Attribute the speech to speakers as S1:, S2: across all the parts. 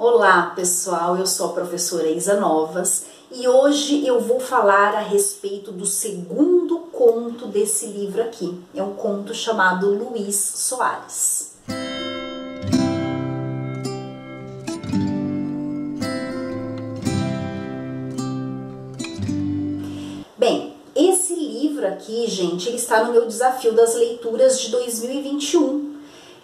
S1: Olá pessoal, eu sou a professora Isa Novas e hoje eu vou falar a respeito do segundo conto desse livro aqui. É um conto chamado Luiz Soares. Bem, esse livro aqui, gente, ele está no meu desafio das leituras de 2021.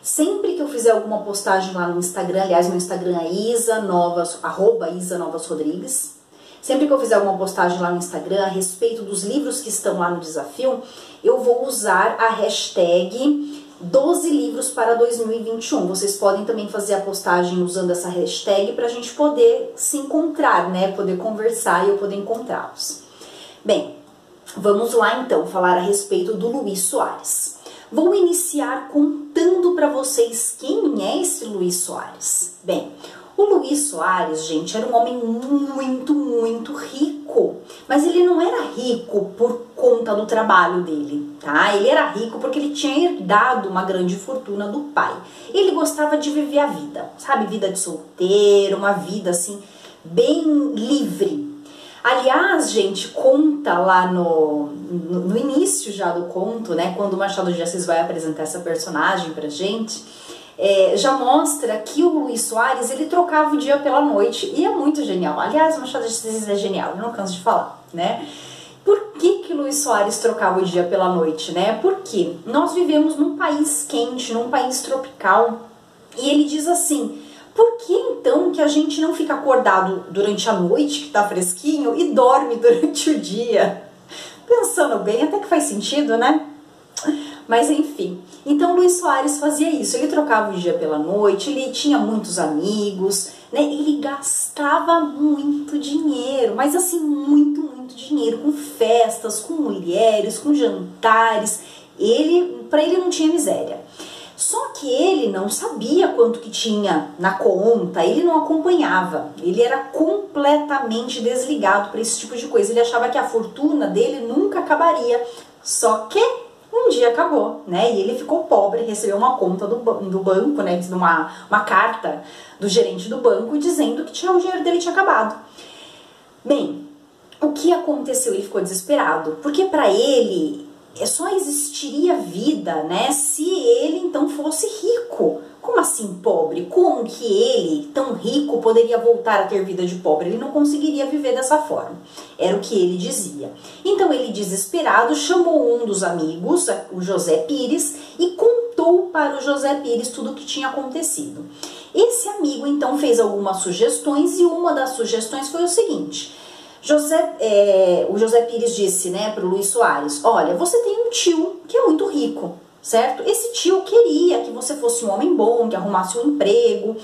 S1: Sempre que eu fizer alguma postagem lá no Instagram, aliás, meu Instagram é Isa Novas, arroba Isa Novas Rodrigues. Sempre que eu fizer alguma postagem lá no Instagram a respeito dos livros que estão lá no desafio, eu vou usar a hashtag 12 livros para 2021. Vocês podem também fazer a postagem usando essa hashtag para a gente poder se encontrar, né? Poder conversar e eu poder encontrá-los. Bem, vamos lá então falar a respeito do Luiz Soares. Vou iniciar contando para vocês quem é esse Luiz Soares. Bem, o Luiz Soares, gente, era um homem muito, muito rico. Mas ele não era rico por conta do trabalho dele, tá? Ele era rico porque ele tinha herdado uma grande fortuna do pai. Ele gostava de viver a vida, sabe? Vida de solteiro, uma vida assim, bem livre, Aliás, gente, conta lá no, no, no, início já do conto, né, quando o Machado de Assis vai apresentar essa personagem pra gente, é, já mostra que o Luiz Soares, ele trocava o dia pela noite, e é muito genial. Aliás, o Machado de Assis é genial, eu não canso de falar, né? Por que que Luiz Soares trocava o dia pela noite, né? Porque nós vivemos num país quente, num país tropical, e ele diz assim, por que então que a gente não fica acordado durante a noite, que tá fresquinho, e dorme durante o dia? Pensando bem, até que faz sentido, né? Mas enfim, então Luiz Soares fazia isso, ele trocava o dia pela noite, ele tinha muitos amigos, né? Ele gastava muito dinheiro, mas assim, muito, muito dinheiro, com festas, com mulheres, com jantares. Ele, para ele não tinha miséria. Só que ele não sabia quanto que tinha na conta, ele não acompanhava. Ele era completamente desligado para esse tipo de coisa. Ele achava que a fortuna dele nunca acabaria. Só que um dia acabou, né? E ele ficou pobre, recebeu uma conta do, do banco, né? Uma, uma carta do gerente do banco dizendo que tinha, o dinheiro dele tinha acabado. Bem, o que aconteceu? Ele ficou desesperado, porque para ele só existiria vida, né, se ele então fosse rico. Como assim pobre? Como que ele, tão rico, poderia voltar a ter vida de pobre? Ele não conseguiria viver dessa forma. Era o que ele dizia. Então ele, desesperado, chamou um dos amigos, o José Pires, e contou para o José Pires tudo o que tinha acontecido. Esse amigo então fez algumas sugestões e uma das sugestões foi o seguinte: José, é, o José Pires disse né, para o Luiz Soares: Olha, você tem um tio que é muito rico, certo? Esse tio queria que você fosse um homem bom, que arrumasse um emprego,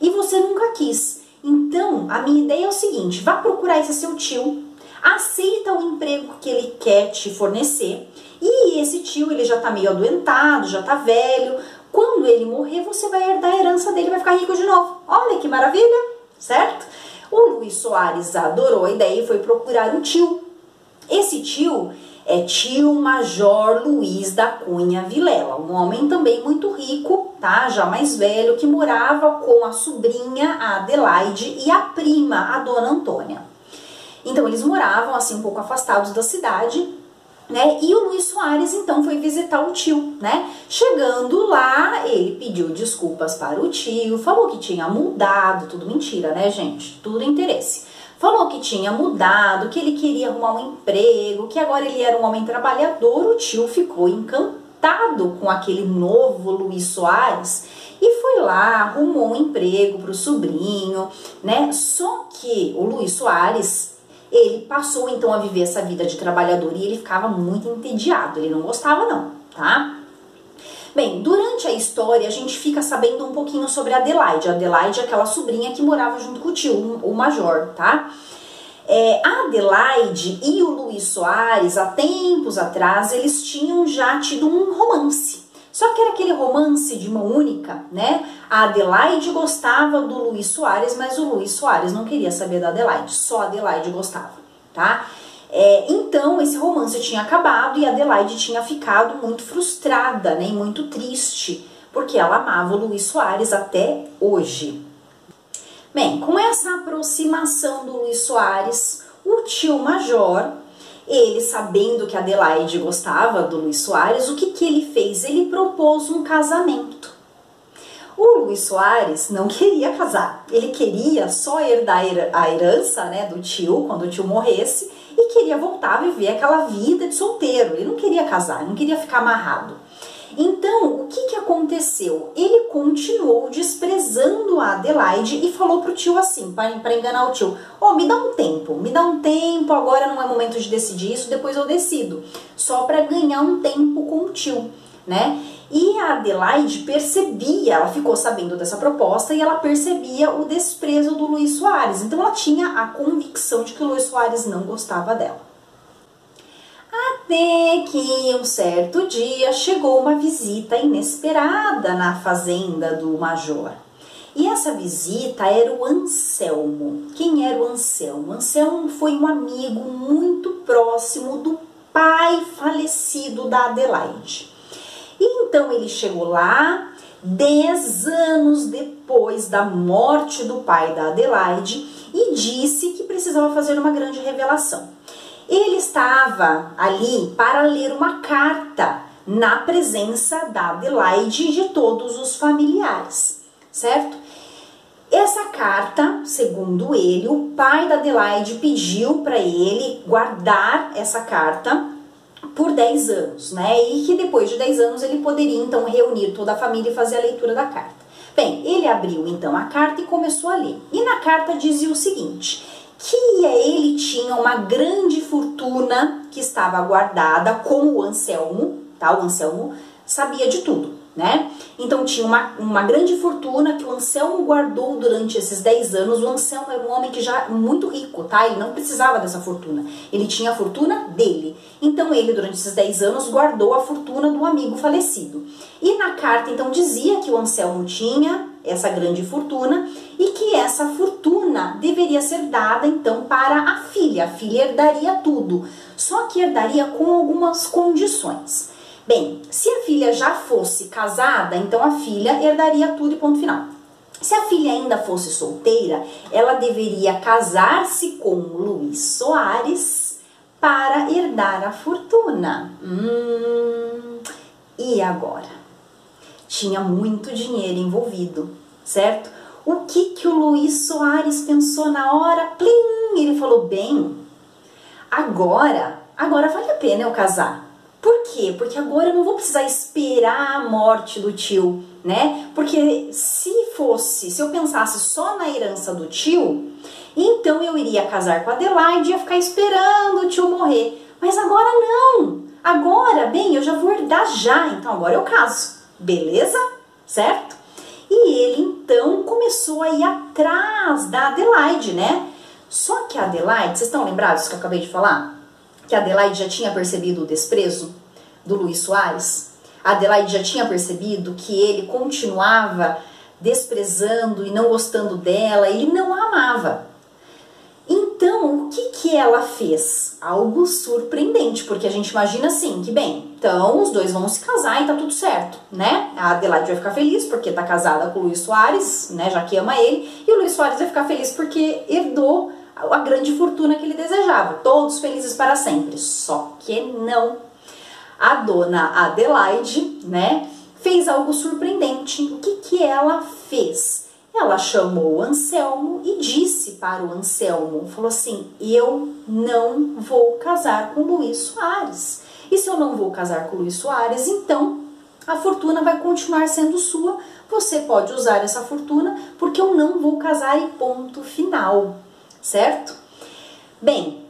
S1: e você nunca quis. Então, a minha ideia é o seguinte: vá procurar esse seu tio, aceita o emprego que ele quer te fornecer, e esse tio ele já tá meio adoentado, já tá velho. Quando ele morrer, você vai herdar a herança dele, vai ficar rico de novo. Olha que maravilha, certo? O Luiz Soares adorou a ideia e foi procurar o tio. Esse tio é tio Major Luiz da Cunha Vilela, um homem também muito rico, tá? Já mais velho, que morava com a sobrinha a Adelaide e a prima a Dona Antônia. Então eles moravam assim um pouco afastados da cidade né? E o Luiz Soares então foi visitar o tio, né? Chegando lá, ele pediu desculpas para o tio, falou que tinha mudado, tudo mentira, né, gente? Tudo interesse. Falou que tinha mudado, que ele queria arrumar um emprego, que agora ele era um homem trabalhador. O tio ficou encantado com aquele novo Luiz Soares e foi lá, arrumou um emprego para o sobrinho, né? Só que o Luiz Soares ele passou então a viver essa vida de trabalhador e ele ficava muito entediado, ele não gostava não, tá? Bem, durante a história a gente fica sabendo um pouquinho sobre Adelaide. Adelaide é aquela sobrinha que morava junto com o tio, o major, tá? É, Adelaide e o Luiz Soares, há tempos atrás, eles tinham já tido um romance. Só que era aquele romance de mão única, né? A Adelaide gostava do Luiz Soares, mas o Luiz Soares não queria saber da Adelaide, só a Adelaide gostava, tá? É, então esse romance tinha acabado e a Adelaide tinha ficado muito frustrada, né? E muito triste, porque ela amava o Luiz Soares até hoje. Bem, com essa aproximação do Luiz Soares, o tio Major, ele sabendo que Adelaide gostava do Luiz Soares, o que, que ele fez? Ele propôs um casamento. O Luiz Soares não queria casar, ele queria só herdar a herança né, do tio quando o tio morresse e queria voltar a viver aquela vida de solteiro. Ele não queria casar, não queria ficar amarrado. Então, o que, que aconteceu? Ele continuou desprezando a Adelaide e falou pro tio assim, para enganar o tio: Ó, oh, me dá um tempo, me dá um tempo, agora não é momento de decidir isso, depois eu decido. Só para ganhar um tempo com o tio, né? E a Adelaide percebia, ela ficou sabendo dessa proposta e ela percebia o desprezo do Luiz Soares. Então ela tinha a convicção de que o Luiz Soares não gostava dela. Até que um certo dia chegou uma visita inesperada na fazenda do Major. E essa visita era o Anselmo. Quem era o Anselmo? Anselmo foi um amigo muito próximo do pai falecido da Adelaide. E então ele chegou lá, dez anos depois da morte do pai da Adelaide, e disse que precisava fazer uma grande revelação. Ele estava ali para ler uma carta na presença da Adelaide e de todos os familiares, certo? Essa carta, segundo ele, o pai da Adelaide pediu para ele guardar essa carta por 10 anos, né? E que depois de 10 anos ele poderia então reunir toda a família e fazer a leitura da carta. Bem, ele abriu então a carta e começou a ler. E na carta dizia o seguinte: que ele tinha uma grande fortuna que estava guardada com o Anselmo, tá? O Anselmo sabia de tudo, né? Então tinha uma, uma grande fortuna que o Anselmo guardou durante esses 10 anos. O Anselmo era um homem que já muito rico, tá? Ele não precisava dessa fortuna. Ele tinha a fortuna dele. Então ele, durante esses 10 anos, guardou a fortuna do amigo falecido. E na carta, então, dizia que o Anselmo tinha essa grande fortuna e que essa fortuna deveria ser dada então para a filha. A filha herdaria tudo, só que herdaria com algumas condições. Bem, se a filha já fosse casada, então a filha herdaria tudo e ponto final. Se a filha ainda fosse solteira, ela deveria casar-se com Luiz Soares para herdar a fortuna. Hum, e agora? Tinha muito dinheiro envolvido, certo? O que que o Luiz Soares pensou na hora? Plim! Ele falou: bem, agora, agora vale a pena eu casar. Por quê? Porque agora eu não vou precisar esperar a morte do tio, né? Porque se fosse, se eu pensasse só na herança do tio, então eu iria casar com a Adelaide e ia ficar esperando o tio morrer. Mas agora não. Agora, bem, eu já vou herdar já, então agora eu caso. Beleza? Certo? E ele então começou a ir atrás da Adelaide, né? Só que a Adelaide, vocês estão lembrados que eu acabei de falar? que a Adelaide já tinha percebido o desprezo do Luiz Soares? A Adelaide já tinha percebido que ele continuava desprezando e não gostando dela, ele não a amava. Então, o que, que ela fez? Algo surpreendente, porque a gente imagina assim, que bem, então os dois vão se casar e tá tudo certo, né? A Adelaide vai ficar feliz porque tá casada com o Luiz Soares, né, já que ama ele, e o Luiz Soares vai ficar feliz porque herdou a grande fortuna que ele desejava, todos felizes para sempre. Só que não. A dona Adelaide, né, fez algo surpreendente. O que, que ela fez? Ela chamou Anselmo e disse para o Anselmo, falou assim, eu não vou casar com Luiz Soares. E se eu não vou casar com Luiz Soares, então a fortuna vai continuar sendo sua. Você pode usar essa fortuna porque eu não vou casar e ponto final certo? Bem,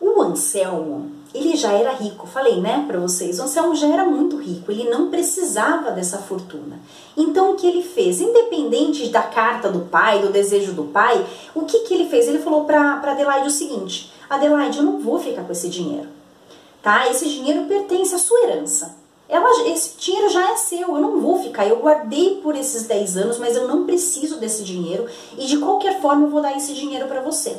S1: o Anselmo, ele já era rico, falei, né, para vocês, o Anselmo já era muito rico, ele não precisava dessa fortuna. Então o que ele fez? Independente da carta do pai, do desejo do pai, o que que ele fez? Ele falou para Adelaide o seguinte: Adelaide, eu não vou ficar com esse dinheiro, tá? Esse dinheiro pertence à sua herança ela, esse dinheiro já é seu, eu não vou ficar, eu guardei por esses 10 anos, mas eu não preciso desse dinheiro e de qualquer forma eu vou dar esse dinheiro para você.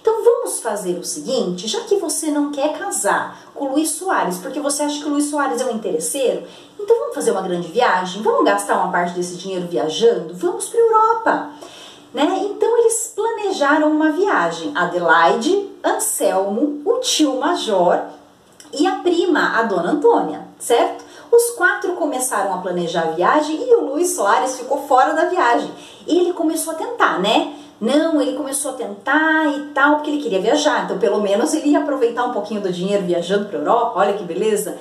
S1: Então vamos fazer o seguinte, já que você não quer casar com o Luiz Soares, porque você acha que o Luiz Soares é um interesseiro, então vamos fazer uma grande viagem, vamos gastar uma parte desse dinheiro viajando, vamos para Europa. Né? planejaram uma viagem. Adelaide, Anselmo, o tio Major e a prima, a dona Antônia, certo? Os quatro começaram a planejar a viagem e o Luiz Soares ficou fora da viagem. Ele começou a tentar, né? Não, ele começou a tentar e tal, porque ele queria viajar. Então, pelo menos, ele ia aproveitar um pouquinho do dinheiro viajando para Europa. Olha que beleza.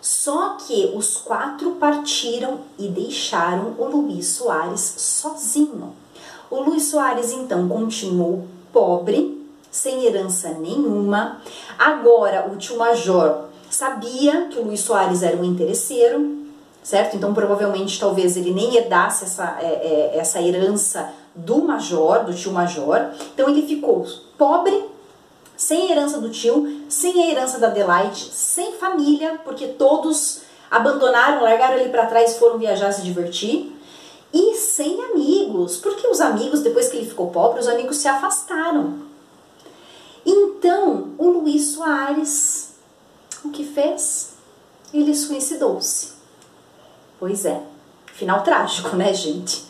S1: Só que os quatro partiram e deixaram o Luiz Soares sozinho. O Luiz Soares então continuou pobre, sem herança nenhuma. Agora o tio Major sabia que o Luiz Soares era um interesseiro, certo? Então provavelmente talvez ele nem herdasse essa, é, é, essa herança do Major, do tio Major. Então ele ficou pobre, sem herança do tio, sem a herança da Adelaide, sem família, porque todos abandonaram, largaram ele para trás, foram viajar se divertir, e sem amigos, porque os amigos, depois que ele ficou pobre, os amigos se afastaram. Então, o Luiz Soares, o que fez? Ele suicidou-se. Pois é, final trágico, né, gente?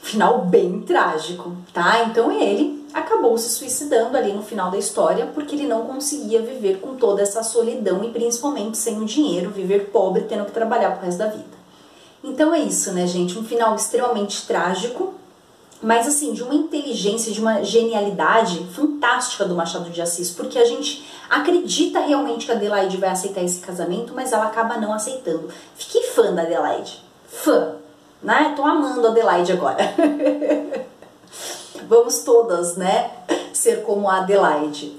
S1: Final bem trágico, tá? Então ele acabou se suicidando ali no final da história porque ele não conseguia viver com toda essa solidão e principalmente sem o dinheiro, viver pobre, tendo que trabalhar pro resto da vida. Então é isso, né, gente? Um final extremamente trágico, mas assim, de uma inteligência, de uma genialidade fantástica do Machado de Assis, porque a gente acredita realmente que a Adelaide vai aceitar esse casamento, mas ela acaba não aceitando. Fiquei fã da Adelaide. Fã. Né? Tô amando a Adelaide agora. Vamos todas, né, ser como a Adelaide.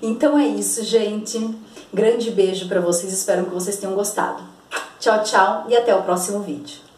S1: Então é isso, gente. Grande beijo para vocês, espero que vocês tenham gostado. Tchau, tchau e até o próximo vídeo.